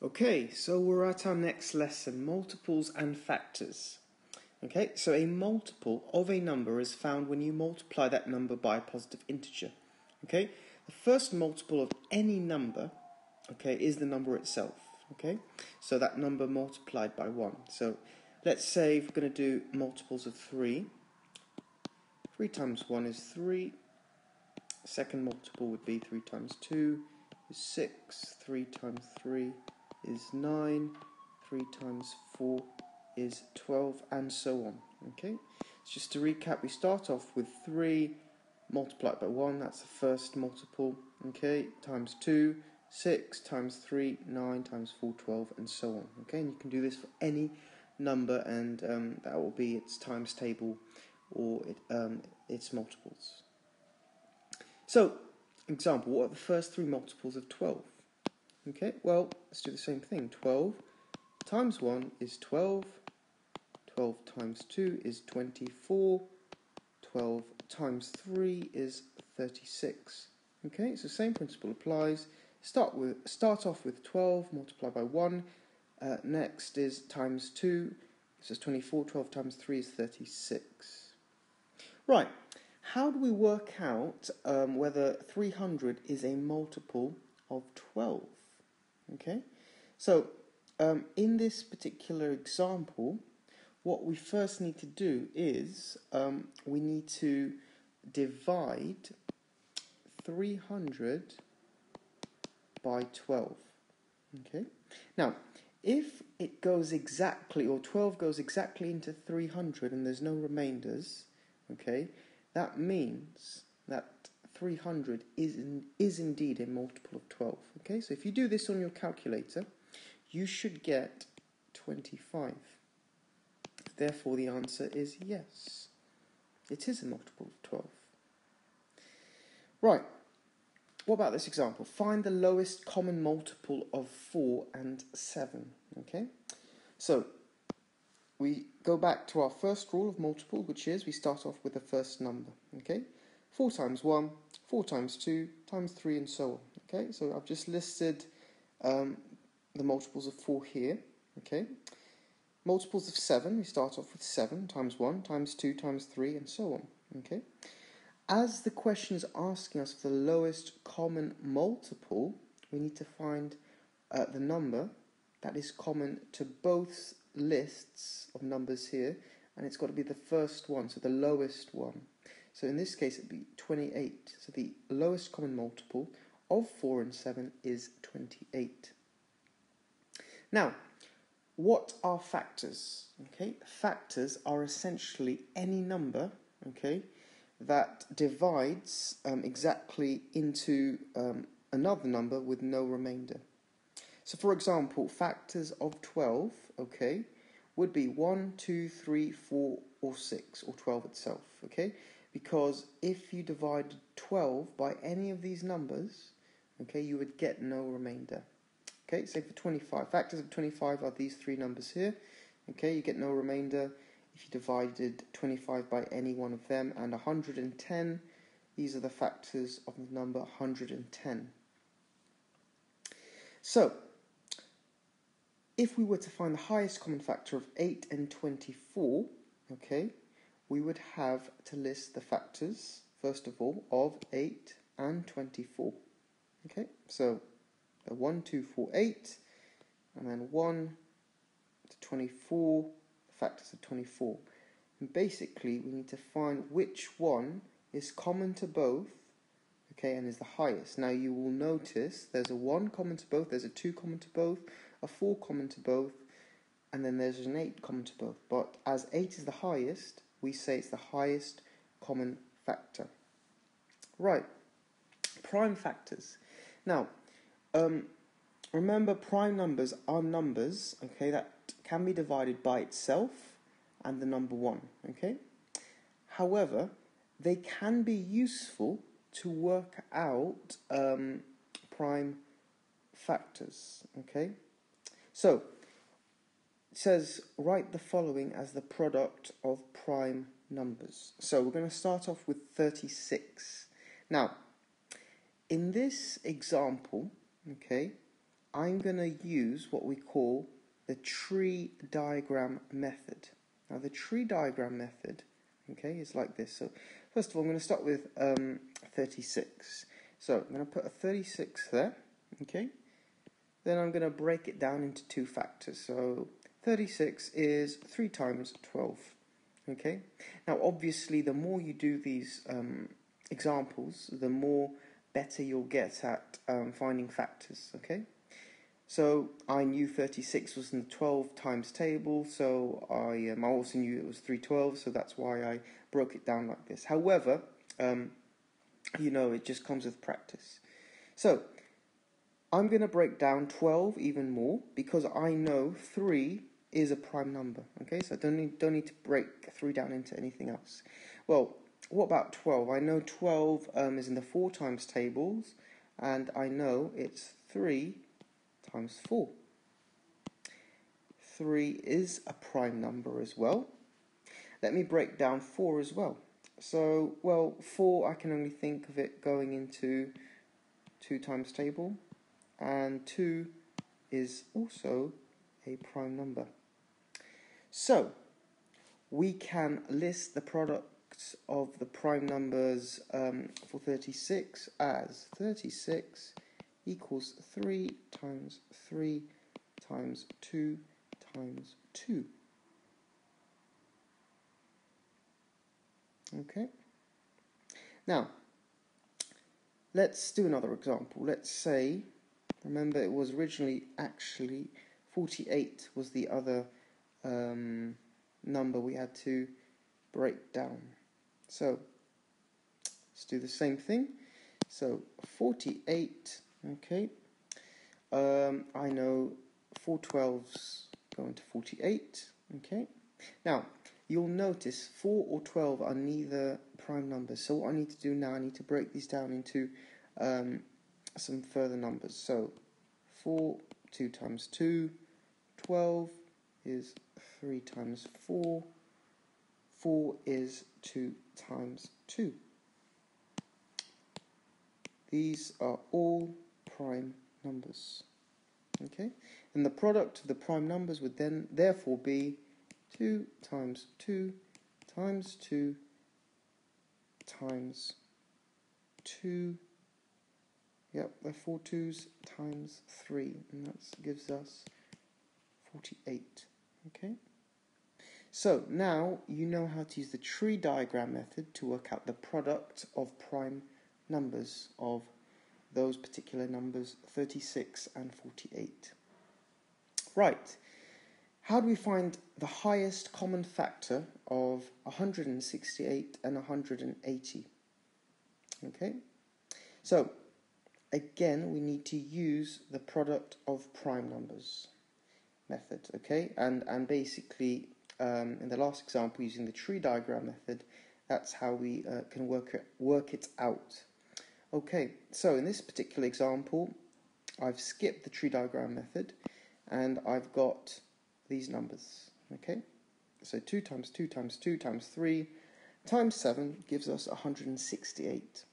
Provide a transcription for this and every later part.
Okay, so we're at our next lesson multiples and factors. Okay, so a multiple of a number is found when you multiply that number by a positive integer. Okay, the first multiple of any number, okay, is the number itself. Okay, so that number multiplied by 1. So let's say we're going to do multiples of 3, 3 times 1 is 3. Second multiple would be 3 times 2 is 6. 3 times 3 is 9, 3 times 4 is 12, and so on. Okay, so just to recap, we start off with 3 multiplied by 1, that's the first multiple, okay, times 2, 6 times 3, 9 times 4, 12, and so on. Okay, and you can do this for any number, and um, that will be its times table or it, um, its multiples. So, example, what are the first three multiples of 12? Okay, well, let's do the same thing. 12 times 1 is 12. 12 times 2 is 24. 12 times 3 is 36. Okay, so the same principle applies. Start with start off with 12 multiplied by 1. Uh, next is times 2. This is 24. 12 times 3 is 36. Right, how do we work out um, whether 300 is a multiple of 12? Okay, so um, in this particular example, what we first need to do is um, we need to divide 300 by 12. Okay, now if it goes exactly, or 12 goes exactly into 300 and there's no remainders, okay, that means that 300 is, in, is indeed a multiple of 12. Okay, so if you do this on your calculator, you should get 25. Therefore, the answer is yes. It is a multiple of 12. Right, what about this example? Find the lowest common multiple of 4 and 7. Okay, so we go back to our first rule of multiple, which is we start off with the first number. Okay, 4 times 1, 4 times 2, times 3, and so on. Okay, so I've just listed um, the multiples of 4 here. Okay, multiples of 7, we start off with 7 times 1, times 2, times 3, and so on. Okay, as the question is asking us for the lowest common multiple, we need to find uh, the number that is common to both lists of numbers here, and it's got to be the first one, so the lowest one. So in this case, it'd be 28. So the lowest common multiple of 4 and 7 is 28. Now, what are factors? Okay, factors are essentially any number, okay, that divides um, exactly into um, another number with no remainder. So, for example, factors of 12, okay, would be 1, 2, 3, 4, or 6, or 12 itself, okay? Because if you divide 12 by any of these numbers, okay, you would get no remainder. Okay, say for 25, factors of 25 are these three numbers here. Okay, you get no remainder if you divided 25 by any one of them, and 110, these are the factors of the number 110. So, if we were to find the highest common factor of 8 and 24, okay, we would have to list the factors, first of all, of 8 and 24. Okay, so 1, 2, 4, 8, and then 1 to 24, the factors of 24. And basically, we need to find which one is common to both, okay, and is the highest. Now, you will notice there's a 1 common to both, there's a 2 common to both, a 4 common to both, and then there's an 8 common to both. But as 8 is the highest, we say it's the highest common factor. Right, prime factors. Now, um, remember prime numbers are numbers, okay, that can be divided by itself and the number 1, okay? However, they can be useful to work out um, prime factors, okay? So, says write the following as the product of prime numbers. So, we're going to start off with 36. Now, in this example, okay, I'm going to use what we call the tree diagram method. Now, the tree diagram method, okay, is like this. So, first of all, I'm going to start with um, 36. So, I'm going to put a 36 there, okay. Then I'm going to break it down into two factors. So, 36 is 3 times 12, okay. Now, obviously, the more you do these um, examples, the more better you'll get at um, finding factors, okay. So I knew 36 was in the 12 times table, so I, um, I also knew it was 312, so that's why I broke it down like this. However, um, you know, it just comes with practice. So I'm going to break down 12 even more because I know 3 is a prime number, okay? So I don't need, don't need to break 3 down into anything else. Well, what about 12? I know 12 um, is in the 4 times tables, and I know it's 3 times 4. 3 is a prime number as well. Let me break down 4 as well. So, well, 4, I can only think of it going into 2 times table, and 2 is also a prime number. So, we can list the products of the prime numbers um, for 36 as 36 equals 3 times 3 times 2 times 2. Okay. Now, let's do another example. Let's say, remember it was originally actually 48 was the other um, number we had to break down. So, let's do the same thing. So, 48 Okay. Um, I know 4 12s go into 48. Okay. Now, you'll notice 4 or 12 are neither prime numbers. So what I need to do now, I need to break these down into um, some further numbers. So 4, 2 times 2, 12 is 3 times 4, 4 is 2 times 2. These are all prime numbers. Okay, and the product of the prime numbers would then therefore be 2 times 2 times 2 times 2. Yep, they're four twos times 3, and that gives us 48. Okay? So now you know how to use the tree diagram method to work out the product of prime numbers of those particular numbers 36 and 48. Right, how do we find the highest common factor of 168 and 180? Okay, so again we need to use the product of prime numbers method, okay, and, and basically um, in the last example using the tree diagram method, that's how we uh, can work it, work it out. Okay, so in this particular example, I've skipped the tree diagram method and I've got these numbers. Okay, so 2 times 2 times 2 times 3 times 7 gives us 168,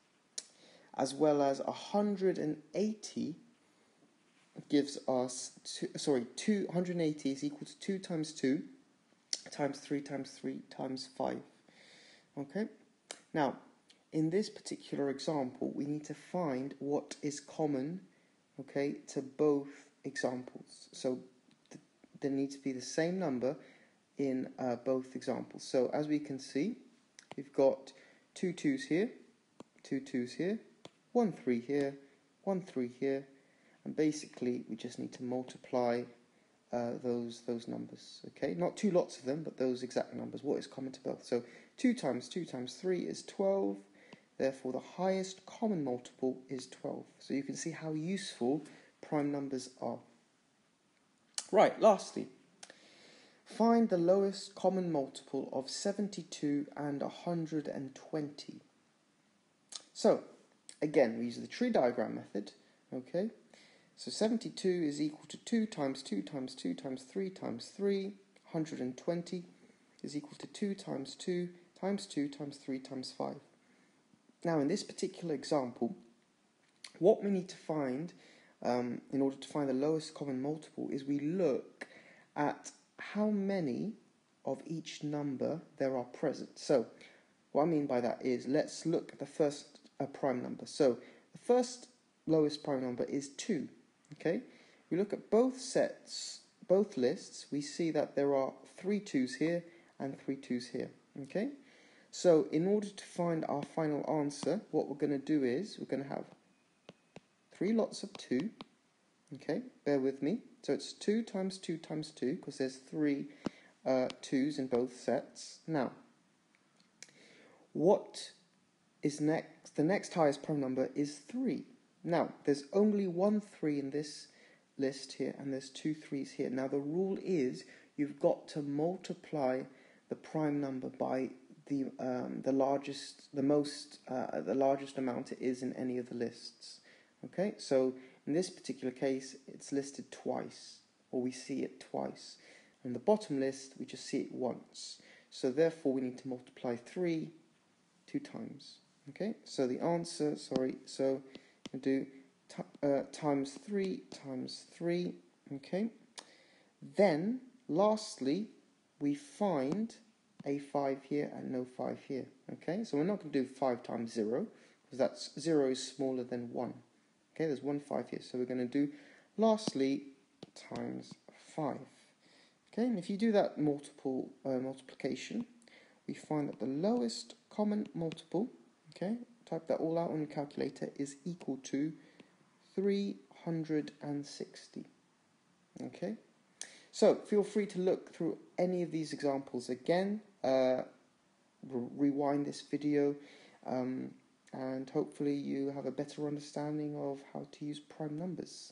as well as 180 gives us, two, sorry, 280 is equal to 2 times 2 times 3 times 3 times 5. Okay, now in this particular example, we need to find what is common, okay, to both examples. So th there needs to be the same number in uh, both examples. So as we can see, we've got two twos here, two twos here, one three here, one three here, and basically we just need to multiply uh, those those numbers. Okay, not two lots of them, but those exact numbers. What is common to both? So two times two times three is twelve. Therefore, the highest common multiple is 12. So you can see how useful prime numbers are. Right, lastly, find the lowest common multiple of 72 and 120. So, again, we use the tree diagram method, okay? So 72 is equal to 2 times 2 times 2 times 3 times 3. 120 is equal to 2 times 2 times 2 times 3 times 5. Now, in this particular example, what we need to find um, in order to find the lowest common multiple is we look at how many of each number there are present. So, what I mean by that is let's look at the first uh, prime number. So, the first lowest prime number is 2. Okay? We look at both sets, both lists, we see that there are three twos here and three twos here. Okay? So, in order to find our final answer, what we're going to do is we're going to have three lots of 2. Okay? Bear with me. So, it's 2 times 2 times 2 because there's three uh, 2's in both sets. Now, what is next? The next highest prime number is 3. Now, there's only one 3 in this list here, and there's two 3's here. Now, the rule is you've got to multiply the prime number by the um, the largest, the most, uh, the largest amount it is in any of the lists. Okay, so in this particular case, it's listed twice, or we see it twice. In the bottom list, we just see it once. So therefore, we need to multiply 3 two times. Okay, so the answer, sorry, so we do uh, times 3 times 3. Okay, then lastly, we find a 5 here and no 5 here. Okay, so we're not going to do 5 times 0 because that's 0 is smaller than 1. Okay, there's one 5 here, so we're going to do lastly times 5. Okay, and if you do that multiple uh, multiplication, we find that the lowest common multiple, okay, type that all out on the calculator, is equal to 360. Okay, so feel free to look through any of these examples again, uh, re rewind this video, um, and hopefully you have a better understanding of how to use prime numbers.